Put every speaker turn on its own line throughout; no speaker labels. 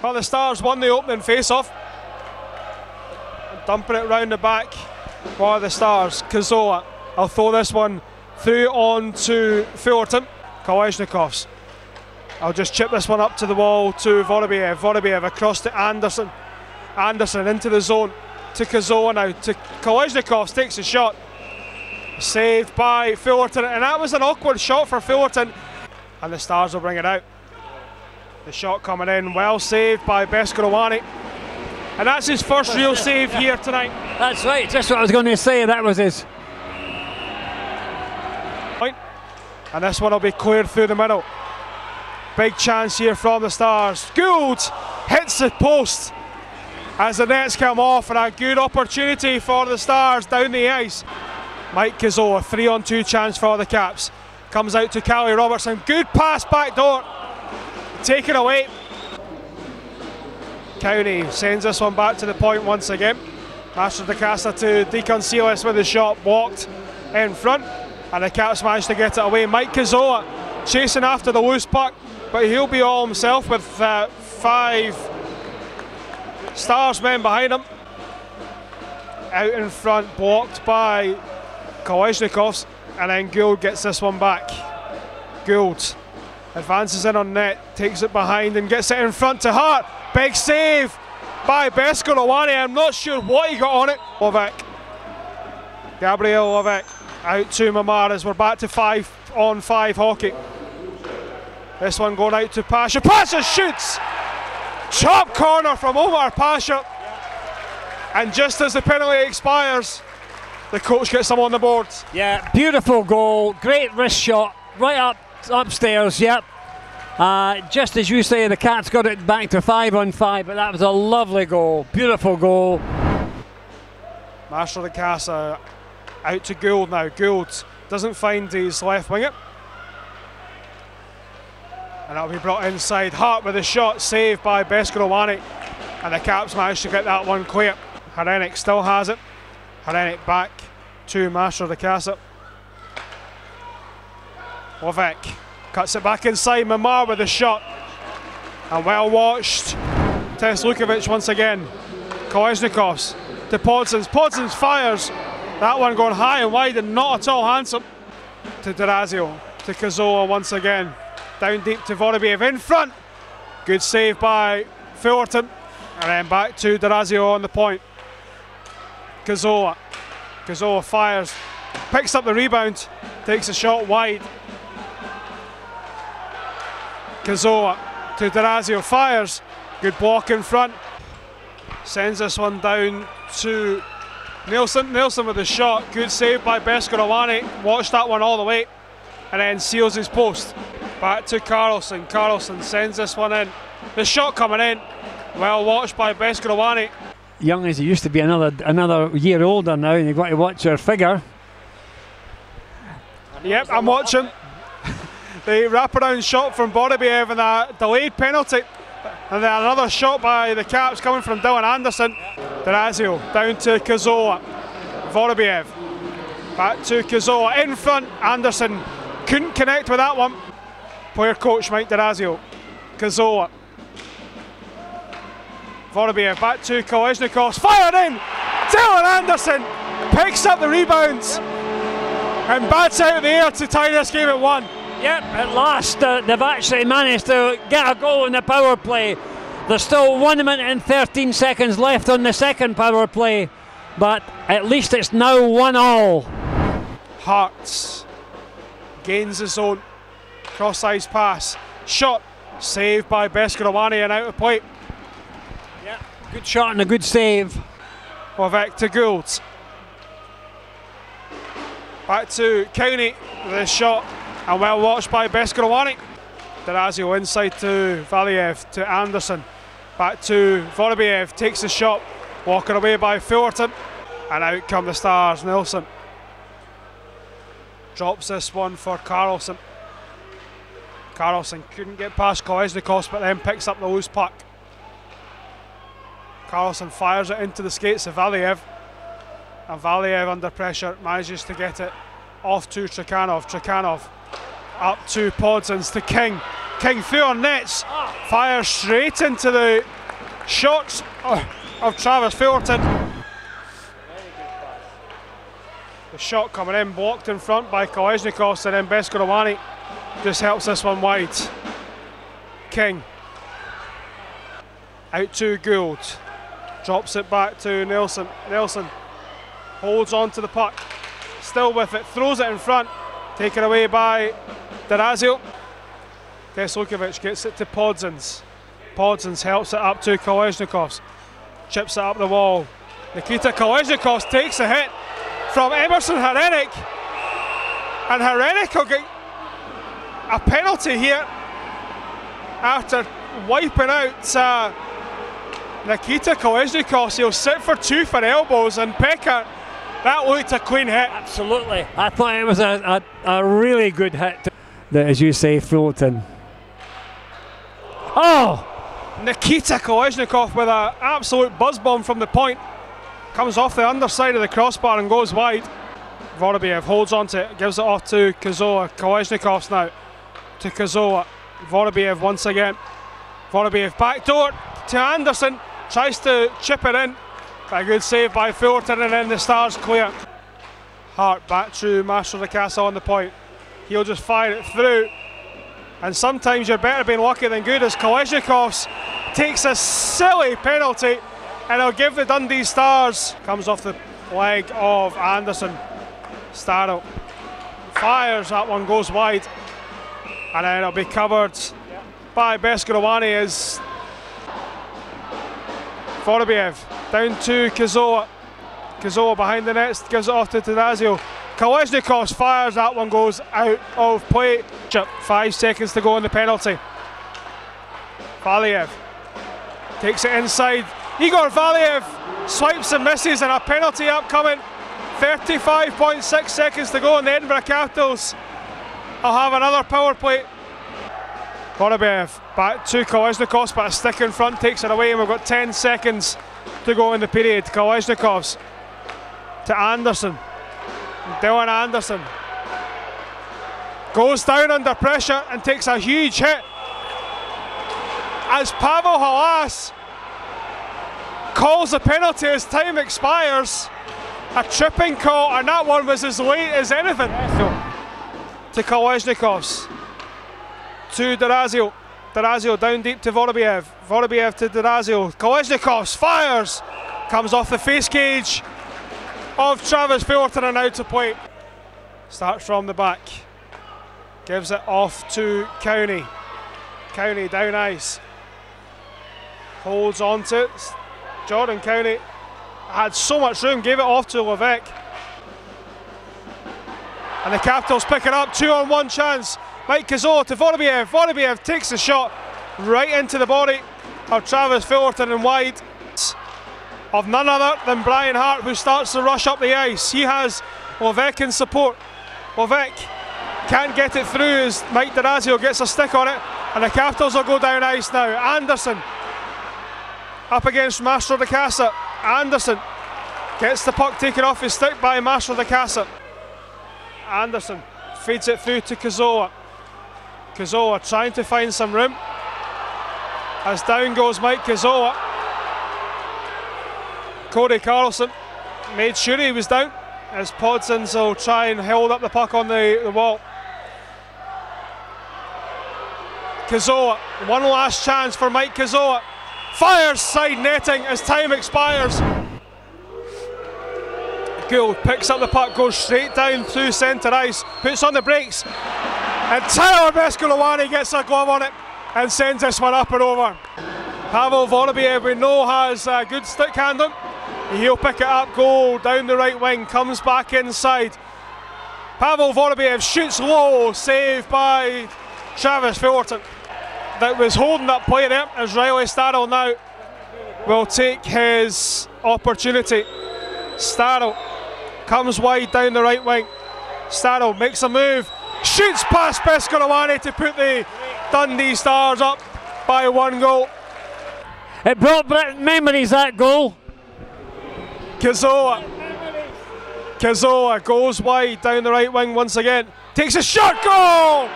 Well, the Stars won the opening face-off. Dumping it round the back for the Stars. Cazzola. I'll throw this one through on to Fullerton. Kolesnikovs. I'll just chip this one up to the wall to Vorobiev. Vorobiev across to Anderson. Anderson into the zone to Cazzola now. To Kolesnikovs takes a shot. Saved by Fullerton. And that was an awkward shot for Fullerton. And the Stars will bring it out. The shot coming in, well saved by Beskorowany. And that's his first real save here tonight.
That's right, just what I was going to say. That was his.
Point. And this one will be cleared through the middle. Big chance here from the Stars. Gould hits the post as the nets come off, and a good opportunity for the Stars down the ice. Mike Cazzola, three on two chance for the Caps. Comes out to Callie Robertson. Good pass back door. Taken away. County sends this one back to the point once again. Master de Casa to Deconcealis with the shot walked in front, and the Caps managed to get it away. Mike Cazzola chasing after the loose puck, but he'll be all himself with uh, five Stars men behind him. Out in front, blocked by Kolesnikovs, and then Gould gets this one back. Gould advances in on net, takes it behind and gets it in front to Hart. Big save by Beskorowany. I'm not sure what he got on it. Lovek. Gabriel Lovek out to Mamar as we're back to five on five hockey. This one going out to Pacha. Pacha shoots! Chop corner from Omar Pacha. And just as the penalty expires, the coach gets them on the board.
Yeah, beautiful goal, great wrist shot, right up upstairs. Yep. Uh, just as you say, the Cats got it back to five on five, but that was a lovely goal, beautiful goal.
Of the Casa out to Gould now. Gould doesn't find his left winger. And that'll be brought inside. Hart with a shot, saved by Beskorowany. And the Caps managed to get that one clear. Harenik still has it. Harenik back to of the Casa. Lovek cuts it back inside. Mamar with a shot. And well watched. Tess Lukovic once again. Kolesnikovs to Podsons. Podsons fires. That one going high and wide and not at all handsome. To D'Orazio. To Cazzola once again. Down deep to Vorobiev in front. Good save by Fullerton. And then back to D'Orazio on the point. Cazzola. Cazzola fires. Picks up the rebound. Takes a shot wide. Cazzola to D'Orazio. Fires. Good block in front. Sends this one down to Nielsen. Nielsen with a shot. Good save by Beskorowany. Watched that one all the way. And then seals his post. Back to Carlson. Carlson sends this one in. The shot coming in. Well watched by Beskorowany.
Young as he used to be, another another year older now, and you've got to watch your figure.
Yep, I'm watching. The wraparound shot from Vorobiev and a delayed penalty. And then another shot by the Caps coming from Dylan Anderson. D'Orazio down to Cazzola. Vorobiev. Back to Cazzola. In front, Anderson couldn't connect with that one. Player coach Mike D'Orazio. Cazzola. Vorobiev back to Kolesnikovs. Fired in! Dylan Anderson picks up the rebounds and bats out of the air to tie this game at one.
Yep, at last uh, they've actually managed to get a goal in the power play. There's still one minute and 13 seconds left on the second power play, but at least it's now one all.
Hearts gains the zone, cross ice pass, shot, saved by Beskorowany and out of play.
Yeah, good shot and a good save.
Lovek to Gould. Back to County a shot and well watched by Beskorowany. D'Orazio inside to Valiev to Anderson. Back to Vorobiev, takes the shot, walking away by Fullerton. And out come the Stars, Nelson. Drops this one for Carlson. Carlson couldn't get past Kolesnikov, but then picks up the loose puck. Carlson fires it into the skates of Valiev. And Valiev under pressure manages to get it off to Trakhanov. Trakhanov up to Podsons to King. King through nets. Fires straight into the shots of Travis Fullerton. The shot coming in, blocked in front by Kolesnikov, and then Beskorowany just helps this one wide. King. Out to Gould. Drops it back to Nelson. Nelson holds on to the puck. Still with it. Throws it in front. Taken away by D'Orazio. Teslukovic gets it to Podzins. Podzins helps it up to Kolesnikovs. Chips it up the wall. Nikita Kolesnikovs takes a hit from Emerson Herenik. And Herenik will get a penalty here after wiping out uh, Nikita Kolesnikovs. He'll sit for two for elbows, and Pekka, that looked a clean hit.
Absolutely. I thought it was a, a, a really good hit. That, as you say, Fullerton. Oh!
Nikita Kolesnikov with an absolute buzz bomb from the point. Comes off the underside of the crossbar and goes wide. Vorobiev holds on to it, gives it off to Cazzola. Kolesnikov's now to Cazzola. Vorobiev once again. Vorobiev backdoor to Anderson. Tries to chip it in. But a good save by Fullerton and then the Stars clear. Hart back to Master Castle on the point. He'll just fire it through. And sometimes you're better being lucky than good as Kolesnikovs takes a silly penalty and he'll give the Dundee Stars. Comes off the leg of Anderson. Starrow fires, that one goes wide. And then it'll be covered by Beskorowany as Vorobiev down to Cazzola. Cazzola behind the net gives it off to Tadazio. Kolesnikovs fires, that one goes out of play. Five seconds to go on the penalty. Valiev takes it inside. Igor Valiev swipes and misses, and a penalty upcoming. 35.6 seconds to go, and the Edinburgh Capitals I'll have another power play. Vorobiev back to Kolesnikovs, but a stick in front takes it away, and we've got 10 seconds to go in the period. Kolesnikovs to Anderson. Dylan Anderson goes down under pressure and takes a huge hit as Pavel Halas calls a penalty as time expires. A tripping call, and that one was as late as anything. To Kolesnikovs. To D'Orazio. D'Orazio down deep to Vorobiev. Vorobiev to D'Orazio. Kolesnikovs fires. Comes off the face cage of Travis Fullerton and out to play. Starts from the back. Gives it off to Cownie. Cownie down ice. Holds on to it. Jordan Cownie had so much room, gave it off to Levesque. And the Capitals pick it up, two on one chance. Mike Cazzola to Vorobiev. Vorobiev takes the shot right into the body of Travis Fullerton and wide of none other than Brian Hart, who starts to rush up the ice. He has Levesque in support. Levesque can't get it through as Mike D'Orazio gets a stick on it, and the Capitals will go down ice now. Anderson up against Master of the Casa. Anderson gets the puck taken off his stick by Master of the Casa. Anderson feeds it through to Cazzola. Cazzola trying to find some room. As down goes Mike Cazzola. Cody Carlson made sure he was down as Podsons will try and hold up the puck on the, the wall. Cazzola, one last chance for Mike Cazzola. Fires side netting as time expires. Gould picks up the puck, goes straight down through centre ice, puts on the brakes, and Tyler Beskorowany gets a glove on it and sends this one up and over. Pavel Vorobiev, we know, has a good stick handling. He'll pick it up, goal down the right wing, comes back inside. Pavel Vorobiev shoots low, saved by Travis Fullerton that was holding that play there Riley Starrell now will take his opportunity. Starrell comes wide down the right wing. Starrell makes a move, shoots past Beskorowany to put the Dundee Stars up by one goal.
It brought back memories that goal.
Cazzola. Cazzola goes wide down the right wing once again. Takes a shot goal!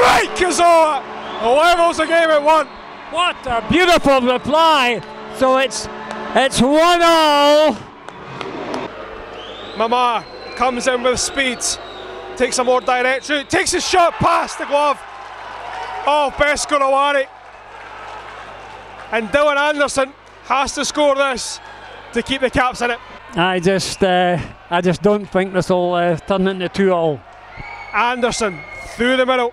Right, Cazzola! Levels the game at one.
What a beautiful reply. So it's it's one all.
Mama comes in with speed, takes a more direct route, takes a shot past the glove. Oh, best Gulawari. And Dylan Anderson has to score this to keep the caps in it.
I just uh, I just don't think this will uh, turn into two all.
Anderson through the middle,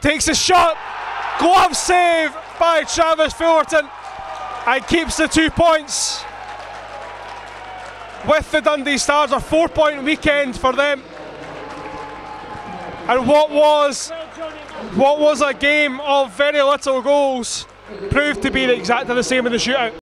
takes a shot, glove save by Travis Fullerton, and keeps the two points. With the Dundee Stars, a four point weekend for them. And what was what was a game of very little goals proved to be exactly the same in the shootout.